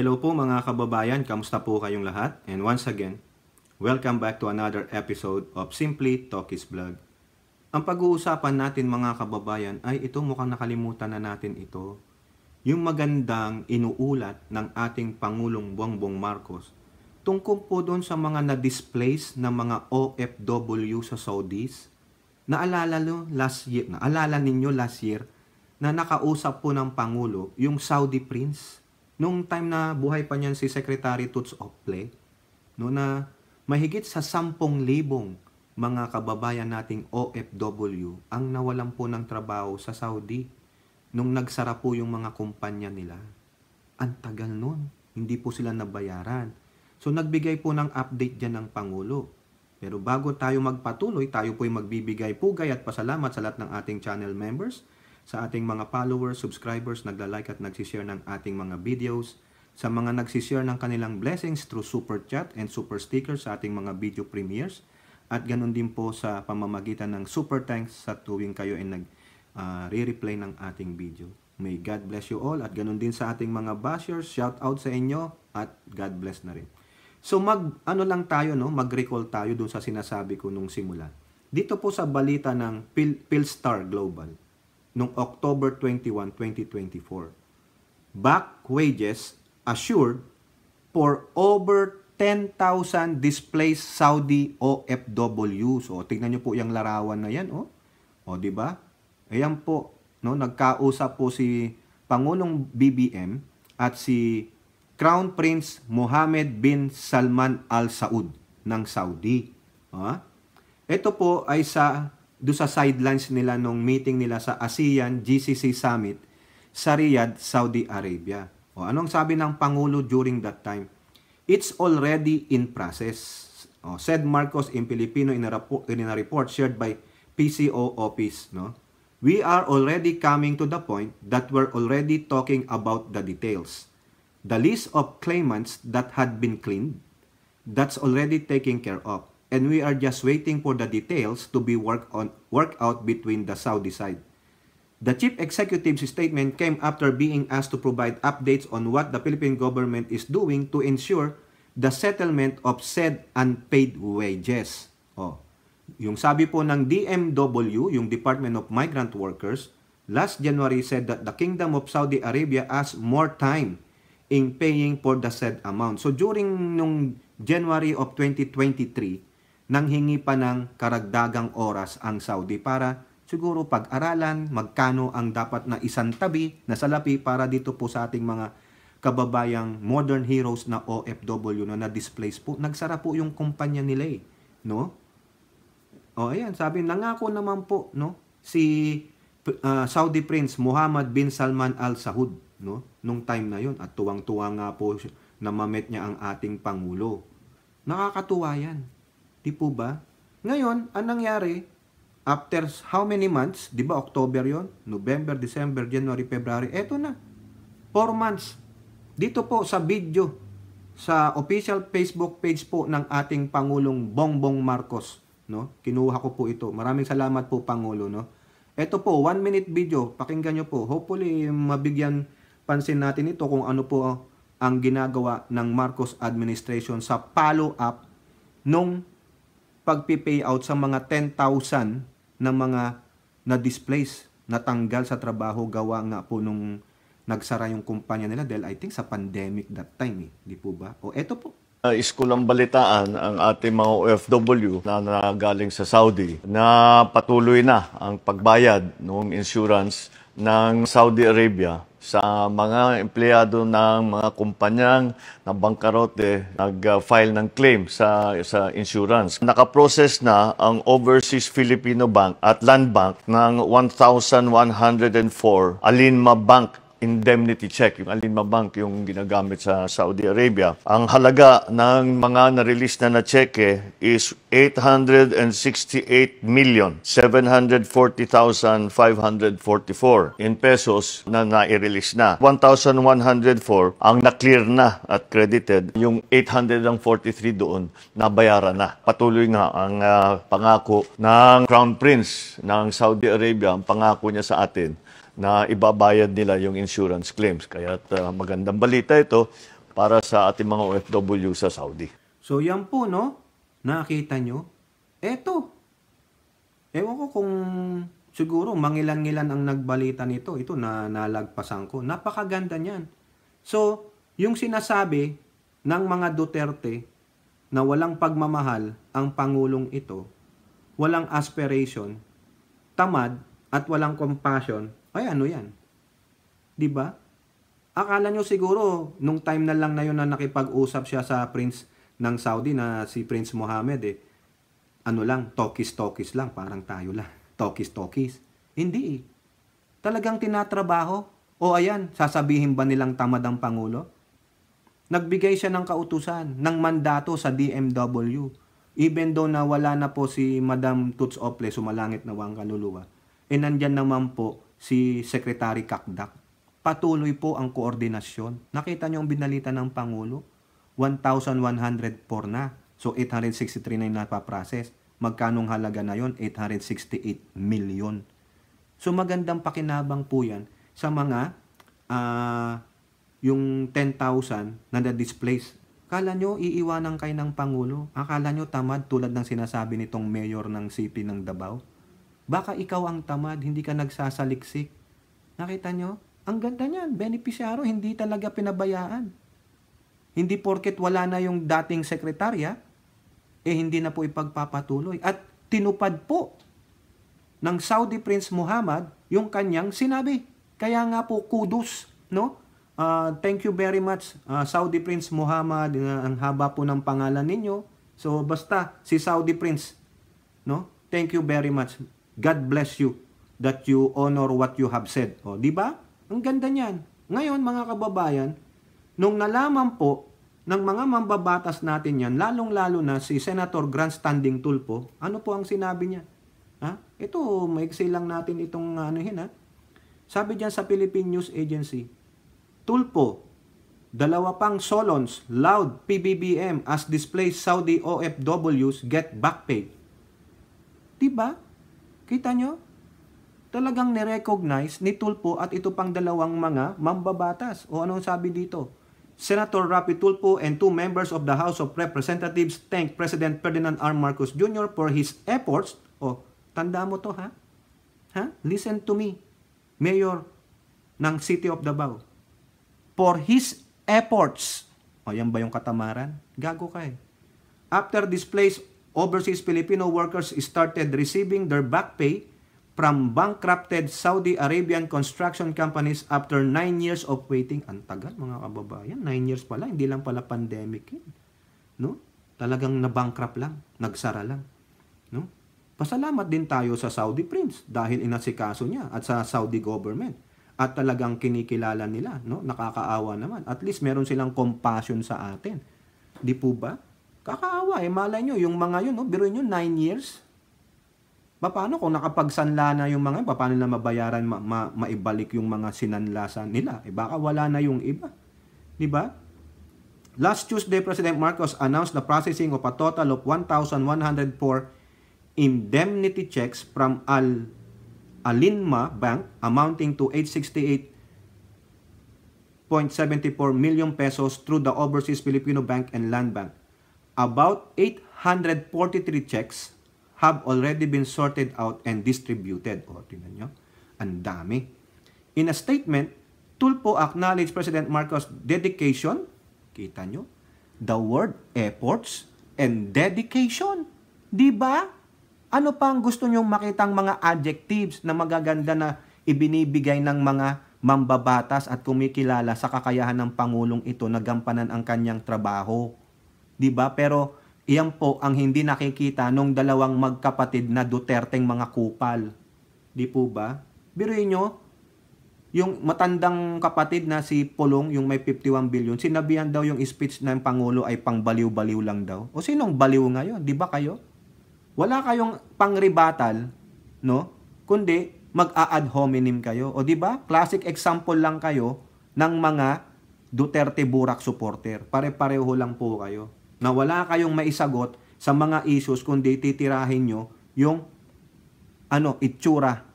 Hello po mga kababayan, kamusta po kayong lahat? And once again, welcome back to another episode of Simply Talkies Vlog. Ang pag-uusapan natin mga kababayan ay ito mukhang nakalimutan na natin ito. Yung magandang inuulat ng ating Pangulong Bongbong Marcos tungkol po doon sa mga na-displace na mga OFW sa Saudis. Naalala nyo last year, naalala ninyo last year na nakausap po ng Pangulo yung Saudi Prince nung time na buhay pa niyan si Secretary Toots Ople, no, na mahigit sa 10,000 mga kababayan nating OFW ang nawalan po ng trabaho sa Saudi nung nagsara po yung mga kumpanya nila. Ang tagal nun. Hindi po sila nabayaran. So nagbigay po ng update dyan ng Pangulo. Pero bago tayo magpatuloy, tayo po ay magbibigay pugay at pasalamat sa lahat ng ating channel members, sa ating mga followers, subscribers, nagla-like at nagsishare ng ating mga videos, sa mga nagsishare ng kanilang blessings through super chat and super stickers sa ating mga video premieres, at ganun din po sa pamamagitan ng super thanks sa tuwing kayo ay nag uh, re-replay ng ating video. May God bless you all at ganun din sa ating mga bashers, shout out sa inyo at God bless na rin. So mag ano lang tayo no, mag-recall tayo dun sa sinasabi ko nung simula. Dito po sa balita ng Pil Philstar Global noong October 21, 2024. Back wages assured for over 10,000 displaced Saudi OFW. So, tingnan niyo po yung larawan na yan, oh. O, di ba? Ayan po, no, nagkausap po si Pangulong BBM at si Crown Prince Mohammed bin Salman Al Saud ng Saudi. Ha? Ito po ay sa do sa sidelines nila nung meeting nila sa ASEAN GCC Summit sa Riyadh, Saudi Arabia. O anong sabi ng Pangulo during that time? It's already in process. O, said Marcos in Filipino in a, report, in a report shared by PCO office. No? We are already coming to the point that we're already talking about the details the list of claimants that had been cleaned, that's already taken care of. And we are just waiting for the details to be worked on worked out between the Saudi side. The chief executive's statement came after being asked to provide updates on what the Philippine government is doing to ensure the settlement of said unpaid wages. Oh. Yung sabi po ng DMW, yung Department of Migrant Workers, last January said that the Kingdom of Saudi Arabia asked more time in paying for the said amount. So during nung January of 2023, nanghingi pa ng karagdagang oras ang Saudi para siguro pag-aralan magkano ang dapat na isang tabi na salapi para dito po sa ating mga kababayang modern heroes na OFW no, na displaced po. Nagsara po yung kumpanya nila eh. No? O ayan, sabi, nangako naman po no, si uh, Saudi Prince Muhammad bin Salman Al Saud no? Nung time na yon at tuwang-tuwa nga po na mamit niya ang ating Pangulo. Nakakatuwa yan. Di po ba? Ngayon, ang nangyari, after how many months, di ba October yon November, December, January, February, eto na. 4 months. Dito po sa video, sa official Facebook page po ng ating Pangulong Bongbong Marcos, no? Kinuha ko po ito. Maraming salamat po Pangulo, no? Ito po, 1 minute video. Pakinggan nyo po. Hopefully, mabigyan pansin natin ito kung ano po ang ginagawa ng Marcos administration sa follow-up nung pagpi-payout sa mga 10,000 na mga na-displace, natanggal sa trabaho gawa nga po nung nagsara yung kumpanya nila dahil I think sa pandemic that time eh. Di po ba? O eto po. Uh, iskulang balitaan ang ating mga OFW na nagaling sa Saudi na patuloy na ang pagbayad ng insurance ng Saudi Arabia sa mga empleyado ng mga kumpanyang na bangkarote nag-file ng claim sa sa insurance. Nakaprocess na ang Overseas Filipino Bank at Land Bank ng 1,104 Alinma Bank indemnity check, yung Alinma Bank yung ginagamit sa Saudi Arabia. Ang halaga ng mga na-release na na cheque is 868 million 740,544 in pesos na na-release na. 1,104 ang na-clear na at credited. Yung 843 doon nabayaran na. Patuloy nga ang uh, pangako ng Crown Prince ng Saudi Arabia, ang pangako niya sa atin na ibabayad nila yung insurance claims. Kaya uh, magandang balita ito para sa ating mga OFW sa Saudi. So yan po, no? Nakita nyo? Eto. Ewan ko kung siguro mangilan-ngilan ang nagbalita nito. Ito na nalagpasan ko. Napakaganda niyan. So, yung sinasabi ng mga Duterte na walang pagmamahal ang Pangulong ito, walang aspiration, tamad, at walang compassion, ay ano yan? 'Di ba? Akala nyo siguro, nung time na lang na yun na nakipag-usap siya sa Prince ng Saudi na si Prince Mohammed eh, ano lang, tokis-tokis lang, parang tayo lang. Tokis-tokis. Hindi eh. Talagang tinatrabaho. O ayan, sasabihin ba nilang tamad ang Pangulo? Nagbigay siya ng kautusan, ng mandato sa DMW. Even though na wala na po si Madam Tuts Ople, sumalangit na wang kaluluwa, eh nandyan naman po si Secretary Kakdak. Patuloy po ang koordinasyon. Nakita niyo ang binalita ng Pangulo? 1,104 na. So 863 na yung napaprocess. Magkanong halaga na yon? 868 million. So magandang pakinabang po yan sa mga uh, yung 10,000 na na-displace. Kala nyo, iiwanan kayo ng Pangulo? Akala nyo tamad tulad ng sinasabi nitong mayor ng city ng Davao? Baka ikaw ang tamad, hindi ka nagsasaliksik. Nakita nyo? Ang ganda niyan, benepisyaro, hindi talaga pinabayaan. Hindi porket wala na yung dating sekretarya, eh hindi na po ipagpapatuloy. At tinupad po ng Saudi Prince Muhammad yung kanyang sinabi. Kaya nga po kudos, no? Uh, thank you very much uh, Saudi Prince Muhammad, uh, ang haba po ng pangalan ninyo. So basta si Saudi Prince, no? Thank you very much. God bless you that you honor what you have said. O, di ba? Ang ganda niyan. Ngayon, mga kababayan, nung nalaman po ng mga mambabatas natin yan, lalong-lalo na si Senator Grandstanding Tulpo, ano po ang sinabi niya? Ha? Ito, maiksi lang natin itong ano hin, ha? Sabi diyan sa Philippine News Agency, Tulpo, dalawa pang Solons, Loud, PBBM as displaced Saudi OFWs get back pay. Diba? Kita nyo? Talagang nirecognize ni Tulpo at ito pang dalawang mga mambabatas. O anong sabi dito? Senator Rapi Tulpo and two members of the House of Representatives thank President Ferdinand R. Marcos Jr. for his efforts. O, tanda mo to ha? Ha? Listen to me, Mayor ng City of Davao. For his efforts. O, yan ba yung katamaran? Gago ka eh. After displaced overseas Filipino workers started receiving their back pay from bankrupted Saudi Arabian construction companies after 9 years of waiting. Ang tagal mga kababayan, 9 years pala, hindi lang pala pandemic yun. No? Talagang na-bankrupt lang, nagsara lang. No? Pasalamat din tayo sa Saudi Prince dahil inasikaso niya at sa Saudi government. At talagang kinikilala nila, no? Nakakaawa naman. At least meron silang compassion sa atin. Di po ba? Kakaawa eh, malay nyo, yung mga yun, no, biro nyo, 9 years. Paano kung nakapagsanla na yung mga, paano na mabayaran, ma, ma, maibalik yung mga sinanlasan nila? Eh baka wala na yung iba. Di ba? Last Tuesday, President Marcos announced the processing of a total of 1,104 indemnity checks from Al Alinma Bank amounting to 868.74 million pesos through the Overseas Filipino Bank and Land Bank. About 843 checks have already been sorted out and distributed. O, tingnan nyo. Ang dami. In a statement, Tulpo acknowledged President Marcos' dedication, kita nyo, the word efforts and dedication. Di ba? Ano pa ang gusto nyong makitang mga adjectives na magaganda na ibinibigay ng mga mambabatas at kumikilala sa kakayahan ng Pangulong ito na gampanan ang kanyang trabaho? 'Di ba? Pero iyan po ang hindi nakikita nung dalawang magkapatid na Duterteng mga kupal. Di po ba? Biruin nyo, yung matandang kapatid na si Pulong, yung may 51 billion, sinabihan daw yung speech ng Pangulo ay pangbaliw-baliw lang daw. O sinong baliw ngayon? Di ba kayo? Wala kayong pangribatal, no? Kundi mag-a-ad hominem kayo. O di ba? Classic example lang kayo ng mga Duterte Burak supporter. Pare-pareho lang po kayo na wala kayong maisagot sa mga issues kundi titirahin nyo yung ano, itsura,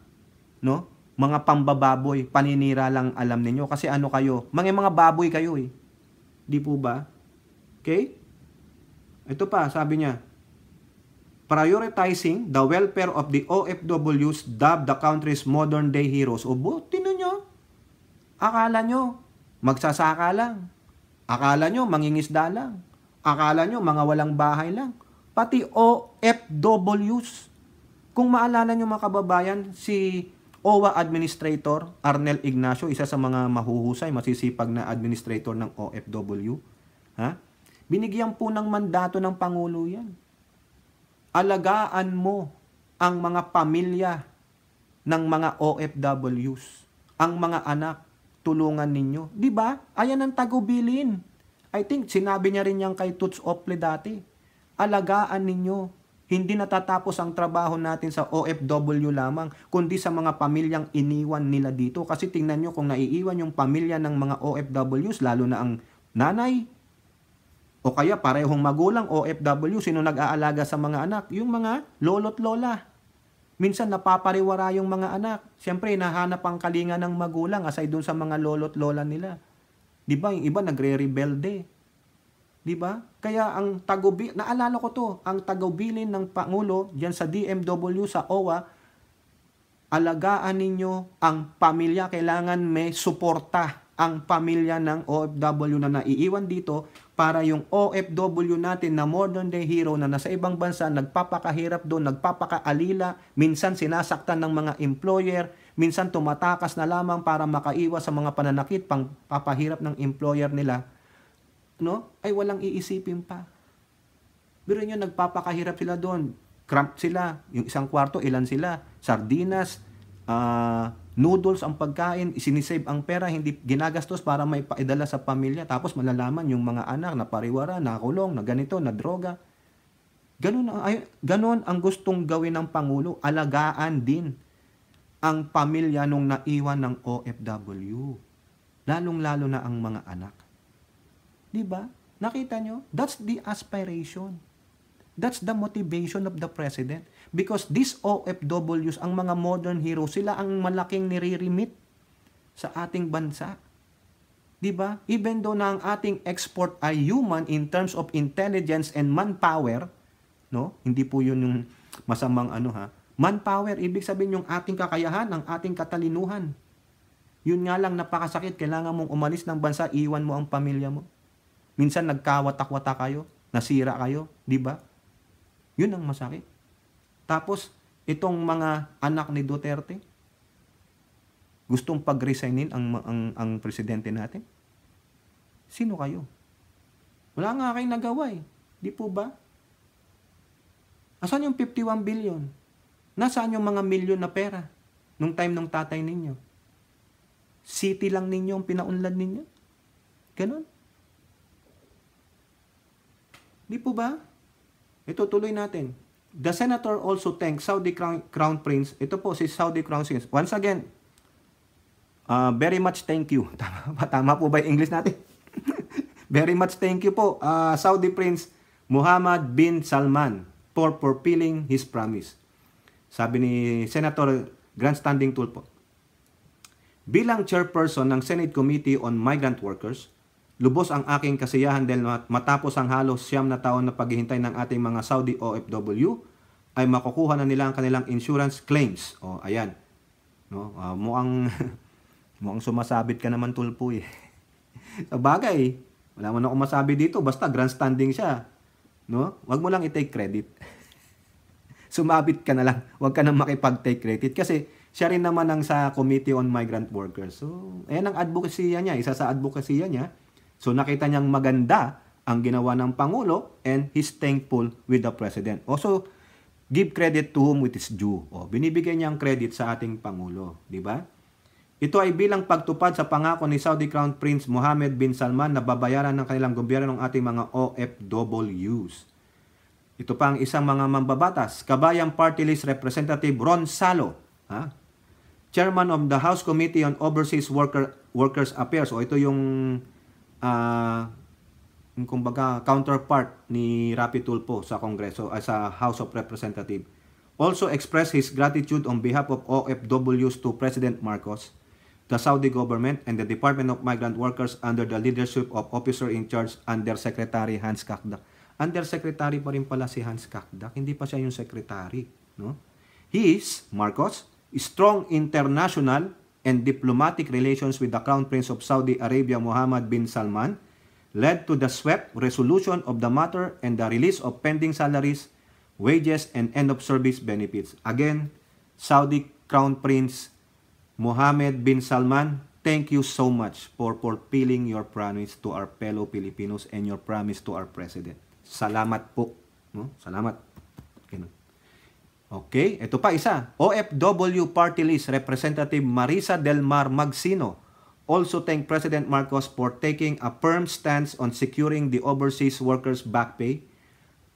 no? Mga pambababoy, paninira lang alam ninyo kasi ano kayo, mga mga baboy kayo eh. Di po ba? Okay? Ito pa, sabi niya, prioritizing the welfare of the OFWs dubbed the country's modern day heroes. O buti nyo. Akala nyo, magsasaka lang. Akala nyo, mangingisda lang. Akala nyo, mga walang bahay lang. Pati OFWs. Kung maalala nyo mga kababayan, si OWA Administrator Arnel Ignacio, isa sa mga mahuhusay, masisipag na administrator ng OFW. Ha? Binigyan po ng mandato ng Pangulo yan alagaan mo ang mga pamilya ng mga OFWs, ang mga anak, tulungan ninyo. 'Di ba? Ayan ang tagubilin. I think sinabi niya rin yan kay Toots Ople dati. Alagaan ninyo. Hindi natatapos ang trabaho natin sa OFW lamang, kundi sa mga pamilyang iniwan nila dito. Kasi tingnan nyo kung naiiwan yung pamilya ng mga OFWs, lalo na ang nanay, o kaya parehong magulang, OFW, sino nag-aalaga sa mga anak? Yung mga lolo't lola. Minsan napapariwara yung mga anak. Siyempre, nahanap ang kalinga ng magulang aside dun sa mga lolo't lola nila. Di ba? Yung iba nagre-rebelde. Di ba? Kaya ang tagubi, naalala ko to, ang tagubilin ng Pangulo diyan sa DMW, sa OWA, alagaan ninyo ang pamilya, kailangan may suporta ang pamilya ng OFW na naiiwan dito para yung OFW natin na modern day hero na nasa ibang bansa, nagpapakahirap doon, nagpapakaalila, minsan sinasaktan ng mga employer, minsan tumatakas na lamang para makaiwas sa mga pananakit, pang papahirap ng employer nila, no? ay walang iisipin pa. Pero nyo, nagpapakahirap sila doon. Cramp sila. Yung isang kwarto, ilan sila? Sardinas, uh, noodles ang pagkain, isinisave ang pera, hindi ginagastos para may paidala sa pamilya. Tapos malalaman yung mga anak na pariwara, nakulong, na ganito, na droga. Ganun, ay, ganun ang gustong gawin ng Pangulo. Alagaan din ang pamilya nung naiwan ng OFW. Lalong-lalo na ang mga anak. Di ba? Nakita nyo? That's the aspiration. That's the motivation of the president. Because these OFWs, ang mga modern heroes, sila ang malaking nire-remit sa ating bansa. 'Di ba? Even though na ang ating export ay human in terms of intelligence and manpower, no? Hindi po 'yun yung masamang ano ha. Manpower, ibig sabihin yung ating kakayahan, ang ating katalinuhan. Yun nga lang napakasakit, kailangan mong umalis ng bansa, iwan mo ang pamilya mo. Minsan nagkawatak-wata kayo, nasira kayo, 'di ba? Yun ang masakit. Tapos, itong mga anak ni Duterte, gustong pag-resignin ang, ang, ang presidente natin? Sino kayo? Wala nga kayong nagawa eh. Di po ba? Asan yung 51 billion? Nasaan yung mga milyon na pera nung time ng tatay ninyo? City lang ninyo ang pinaunlad ninyo? Ganon. Di po ba? Ito, tuloy natin. The senator also thanked Saudi Crown, Crown Prince. Ito po si Saudi Crown Prince. Once again, uh, very much thank you. Tama, tama po ba English natin? very much thank you po, uh, Saudi Prince Muhammad bin Salman for fulfilling his promise. Sabi ni Senator Grandstanding Tulpo. Bilang chairperson ng Senate Committee on Migrant Workers, Lubos ang aking kasiyahan dahil matapos ang halos siyam na taon na paghihintay ng ating mga Saudi OFW, ay makukuha na nila ang kanilang insurance claims. O, ayan. No, uh, mukhang, mukhang sumasabit ka naman tulpo eh. Sa bagay, wala mo na akong masabi dito, basta grandstanding siya. No? Wag mo lang i-take credit. Sumabit ka na lang. Wag ka nang makipag-take credit kasi siya rin naman ang sa Committee on Migrant Workers. So, ayan ang advocacy niya. Isa sa advocacy niya, So nakita niyang maganda ang ginawa ng Pangulo and he's thankful with the President. Also, give credit to whom it is due. O, binibigay niya ang credit sa ating Pangulo. Di ba? Ito ay bilang pagtupad sa pangako ni Saudi Crown Prince Mohammed bin Salman na babayaran ng kanilang gobyerno ng ating mga OFWs. Ito pa ang isang mga mambabatas, Kabayang Party List Representative Ron Salo, ha? Chairman of the House Committee on Overseas Worker, Workers Affairs. O ito yung uh, kumbaga counterpart ni Rapi Tulfo sa Kongreso uh, sa House of Representatives also expressed his gratitude on behalf of OFWs to President Marcos the Saudi government and the Department of Migrant Workers under the leadership of Officer in Charge Undersecretary Hans Kakdak. Undersecretary pa rin pala si Hans Kakdak, hindi pa siya yung secretary. No? He is, Marcos, strong international and diplomatic relations with the Crown Prince of Saudi Arabia Mohammed bin Salman led to the swift resolution of the matter and the release of pending salaries, wages, and end of service benefits. Again, Saudi Crown Prince Mohammed bin Salman, thank you so much for fulfilling your promise to our fellow Filipinos and your promise to our President. Salamat po. No? Salamat. Ganun. Okay, ito pa isa. OFW Party List Representative Marisa Del Mar Magsino also thank President Marcos for taking a firm stance on securing the overseas workers' back pay,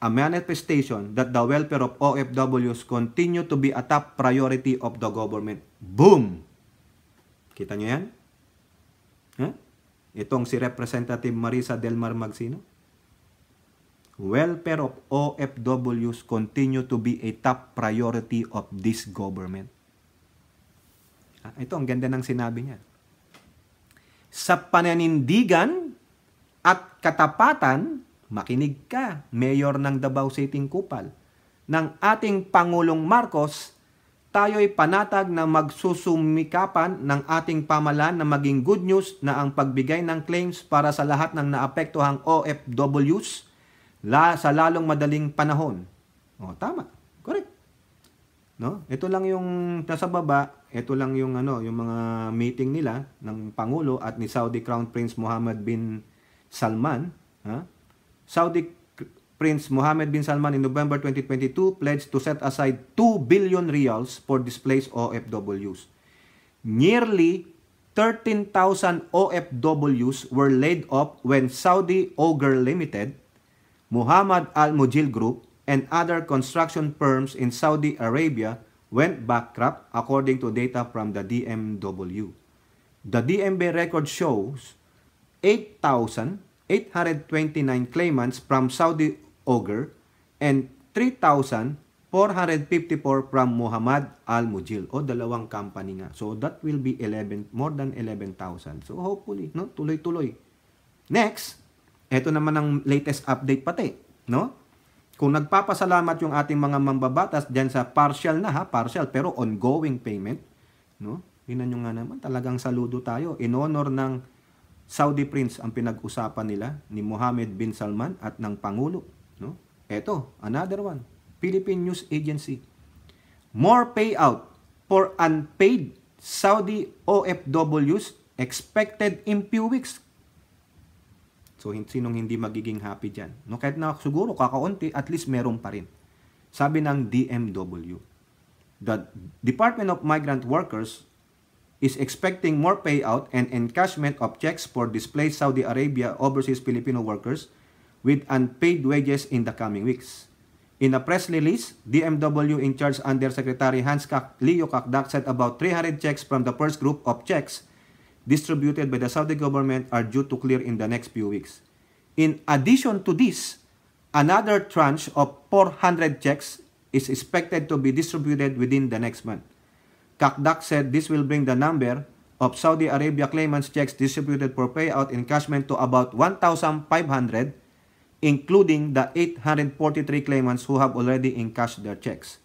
a manifestation that the welfare of OFWs continue to be a top priority of the government. Boom! Kita nyo yan? Huh? Itong si Representative Marisa Del Mar Magsino. Welfare of OFWs continue to be a top priority of this government. Ah, ito, ang ganda ng sinabi niya. Sa pananindigan at katapatan, makinig ka, Mayor ng Davao City Kupal, ng ating Pangulong Marcos, tayo'y panatag na magsusumikapan ng ating pamalan na maging good news na ang pagbigay ng claims para sa lahat ng naapektuhang OFWs la, sa lalong madaling panahon. O, tama. Correct. No? Ito lang yung nasa baba, ito lang yung ano, yung mga meeting nila ng pangulo at ni Saudi Crown Prince Mohammed bin Salman, ha? Saudi Prince Mohammed bin Salman in November 2022 pledged to set aside 2 billion riyals for displaced OFWs. Nearly 13,000 OFWs were laid off when Saudi Ogre Limited, Muhammad Al Mujil Group, and other construction firms in Saudi Arabia went bankrupt according to data from the DMW. The DMB record shows 8,829 claimants from Saudi Ogre and 3,454 from Muhammad Al Mujil o dalawang company nga. So that will be 11 more than 11,000. So hopefully, no, tuloy-tuloy. Next, ito naman ang latest update pati, no? Kung nagpapasalamat yung ating mga mambabatas diyan sa partial na ha, partial pero ongoing payment, no? Tingnan nyo nga naman, talagang saludo tayo. In honor ng Saudi Prince ang pinag-usapan nila ni Mohammed bin Salman at ng Pangulo. No? Eto, another one. Philippine News Agency. More payout for unpaid Saudi OFWs expected in few weeks. So, sinong hindi magiging happy dyan? No, kahit na siguro kakaunti, at least meron pa rin. Sabi ng DMW. The Department of Migrant Workers is expecting more payout and encashment of checks for displaced Saudi Arabia overseas Filipino workers with unpaid wages in the coming weeks. In a press release, DMW in charge Undersecretary Hans Kak Leo Kakdak said about 300 checks from the first group of checks distributed by the Saudi government are due to clear in the next few weeks. In addition to this, another tranche of 400 checks is expected to be distributed within the next month. Kakdak said this will bring the number of Saudi Arabia claimants checks distributed for payout in encashment to about 1,500, including the 843 claimants who have already encashed their checks.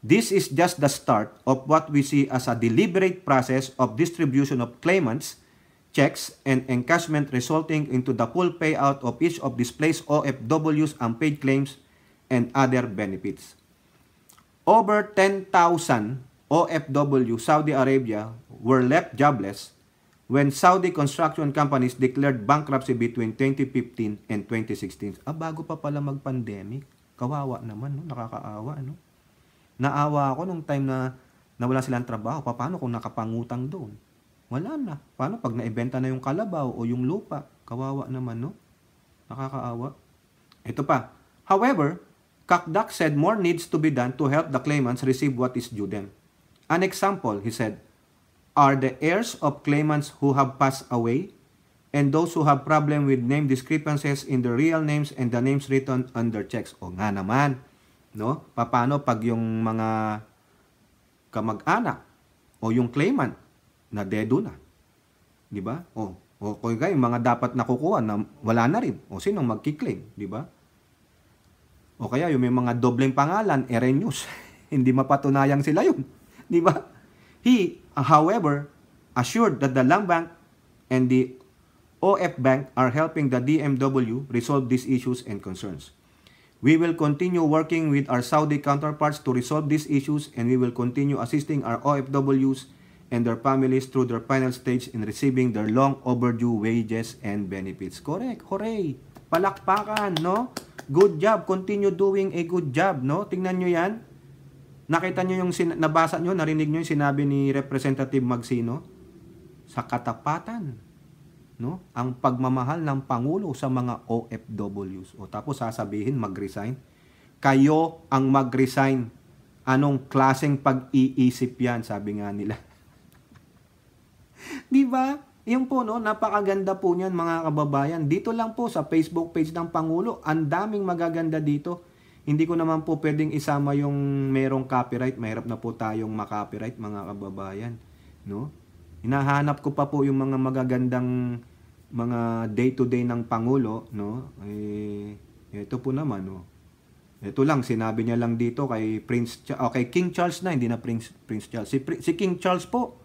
This is just the start of what we see as a deliberate process of distribution of claimants, checks, and encashment resulting into the full payout of each of displaced OFWs unpaid claims and other benefits. Over 10,000 OFW Saudi Arabia were left jobless when Saudi construction companies declared bankruptcy between 2015 and 2016. Ah, bago pa pala mag-pandemic. Kawawa naman, no? nakakaawa. No? Naawa ako nung time na nawala silang trabaho. Paano kung nakapangutang doon? Wala na. Paano pag naibenta na yung kalabaw o yung lupa? Kawawa naman, no? Nakakaawa. Ito pa. However, Kakdak said more needs to be done to help the claimants receive what is due them. An example, he said, are the heirs of claimants who have passed away and those who have problem with name discrepancies in the real names and the names written their checks. O nga naman, no? Paano pag yung mga kamag-anak o yung claimant na dedo na. 'Di ba? O, o kung kayo, mga dapat nakukuha na wala na rin. O sinong magki-claim, 'di ba? O kaya yung may mga dobleng pangalan, Erenius. Hindi mapatunayang sila yun. 'Di ba? He, however, assured that the Land Bank and the OF Bank are helping the DMW resolve these issues and concerns. We will continue working with our Saudi counterparts to resolve these issues and we will continue assisting our OFWs and their families through their final stage in receiving their long overdue wages and benefits. Correct. Hooray! Palakpakan, no? Good job. Continue doing a good job, no? Tingnan nyo yan. Nakita nyo yung, nabasa nyo, narinig nyo yung sinabi ni Representative Magsino? Sa katapatan, no? Ang pagmamahal ng pangulo sa mga OFWs. O tapos sasabihin mag-resign. Kayo ang mag-resign. Anong klaseng pag-iisip 'yan, sabi nga nila. 'Di ba? Yung po no, napakaganda po niyan mga kababayan. Dito lang po sa Facebook page ng Pangulo, ang daming magaganda dito. Hindi ko naman po pwedeng isama yung merong copyright. Mahirap na po tayong makopyright mga kababayan, no? Hinahanap ko pa po yung mga magagandang mga day-to-day ng Pangulo, no? Eh, ito po naman, no? Ito lang, sinabi niya lang dito kay Prince, Cha- okay, King Charles na, hindi na Prince, Prince Charles. Si, si King Charles po,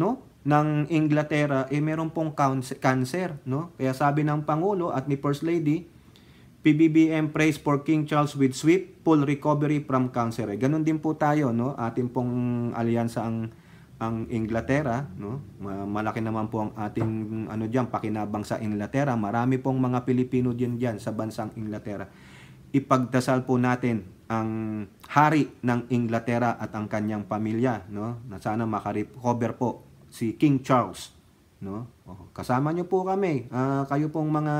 no? ng Inglaterra, eh meron pong cancer, no? Kaya sabi ng Pangulo at ni First Lady, PBBM praise for King Charles with swift full recovery from cancer. Eh, ganun din po tayo, no? Atin pong alyansa ang ang Inglaterra, no? Ma- Malaki naman po ang ating ano diyan pakinabang sa Inglaterra. Marami pong mga Pilipino diyan diyan sa bansang Inglaterra. Ipagdasal po natin ang hari ng Inglaterra at ang kanyang pamilya, no? Na sana makarecover po si King Charles, no? Oh, kasama niyo po kami. Ah, kayo pong mga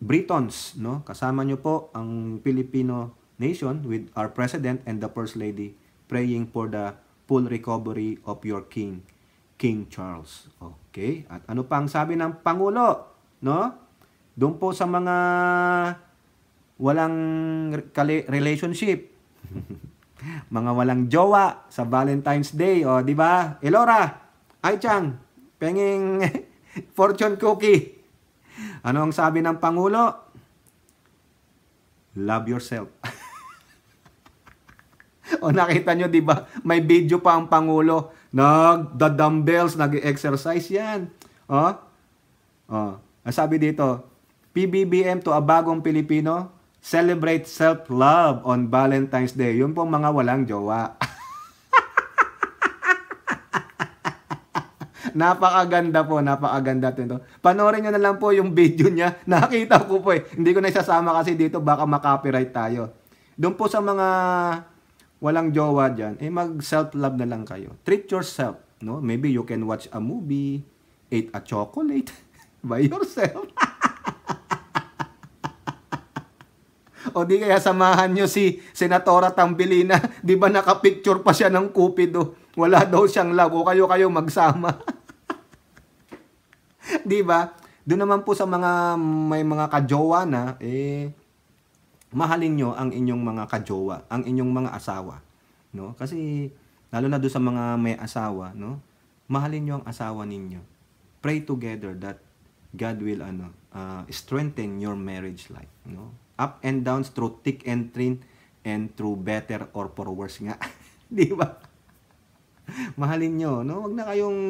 Britons, no? Kasama niyo po ang Filipino nation with our president and the first lady praying for the full recovery of your king, King Charles. Okay? At ano pa ang sabi ng pangulo, no? Doon po sa mga walang relationship, mga walang jowa sa Valentine's Day, o di ba? Elora, ay Chang, penging fortune cookie. Ano ang sabi ng Pangulo? Love yourself. o nakita nyo, di ba? May video pa ang Pangulo. Nag-dumbbells, nag-exercise yan. O? O. Ang sabi dito, PBBM to a bagong Pilipino, celebrate self-love on Valentine's Day. Yun po mga walang jowa. napakaganda po, napakaganda ito. Panoorin nyo na lang po yung video niya. Nakita ko po eh. Hindi ko na isasama kasi dito, baka makopyright tayo. Doon po sa mga walang jowa dyan, eh mag self-love na lang kayo. Treat yourself. No? Maybe you can watch a movie, eat a chocolate by yourself. o di kaya samahan nyo si Senatora Tambilina. Di ba nakapicture pa siya ng Cupido? Wala daw siyang love. O kayo-kayo magsama. di ba? Doon naman po sa mga may mga kajowa na, eh, mahalin nyo ang inyong mga kajowa, ang inyong mga asawa. No? Kasi, lalo na doon sa mga may asawa, no? mahalin nyo ang asawa ninyo. Pray together that God will ano, uh, strengthen your marriage life. No? Up and downs through thick and thin and through better or for worse nga. Di ba? Mahalin nyo. No? Huwag na kayong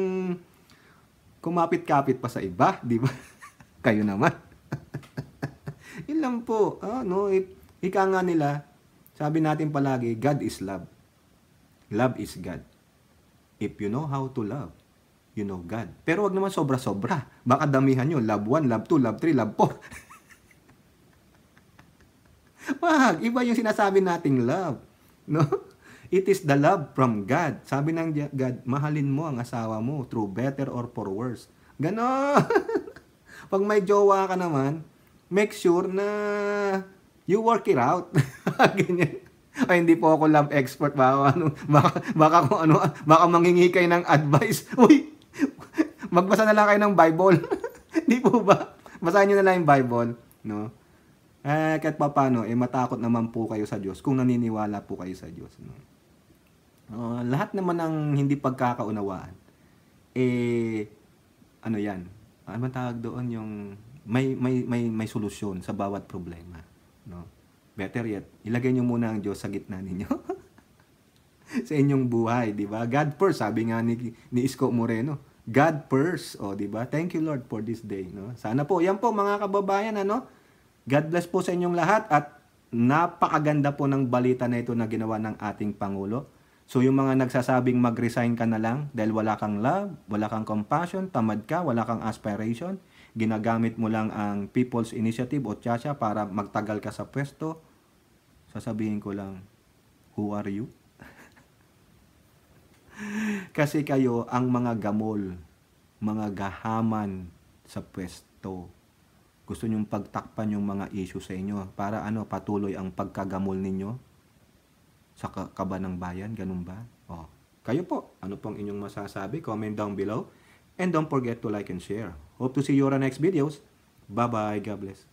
kumapit-kapit pa sa iba. Di ba? Kayo naman. Yun lang po. Ah, no, ik- ika nga nila, sabi natin palagi, God is love. Love is God. If you know how to love, you know God. Pero wag naman sobra-sobra. Baka damihan nyo. Love 1, love 2, love 3, love 4. wag. Iba yung sinasabi nating love. No? It is the love from God. Sabi ng God, mahalin mo ang asawa mo through better or for worse. Ganon. Pag may jowa ka naman, make sure na you work it out. Ganyan. Ay, hindi po ako love expert. Baka, ano, baka, baka, kung ano, baka mangingi kayo ng advice. Uy, magbasa na lang kayo ng Bible. Hindi po ba? Basahin nyo na lang yung Bible. No? Eh, kahit pa paano, eh, matakot naman po kayo sa Diyos kung naniniwala po kayo sa Diyos. No? Uh, lahat naman ng hindi pagkakaunawaan, eh, ano yan? Ano tawag doon yung may, may, may, may solusyon sa bawat problema. No? Better yet, ilagay nyo muna ang Diyos sa gitna ninyo. sa inyong buhay, di ba? God first, sabi nga ni, ni Isko Moreno. God first, o di ba? Thank you Lord for this day, no? Sana po, yan po mga kababayan, ano? God bless po sa inyong lahat at napakaganda po ng balita na ito na ginawa ng ating Pangulo. So yung mga nagsasabing mag-resign ka na lang dahil wala kang love, wala kang compassion, tamad ka, wala kang aspiration, ginagamit mo lang ang People's Initiative o Chacha para magtagal ka sa pwesto, sasabihin ko lang, who are you? Kasi kayo ang mga gamol, mga gahaman sa pwesto. Gusto nyong pagtakpan yung mga issue sa inyo para ano patuloy ang pagkagamol ninyo sa ka- kaba ng bayan, ganun ba? Oh. Kayo po, ano pong inyong masasabi? Comment down below. And don't forget to like and share. Hope to see you on our next videos. Bye-bye. God bless.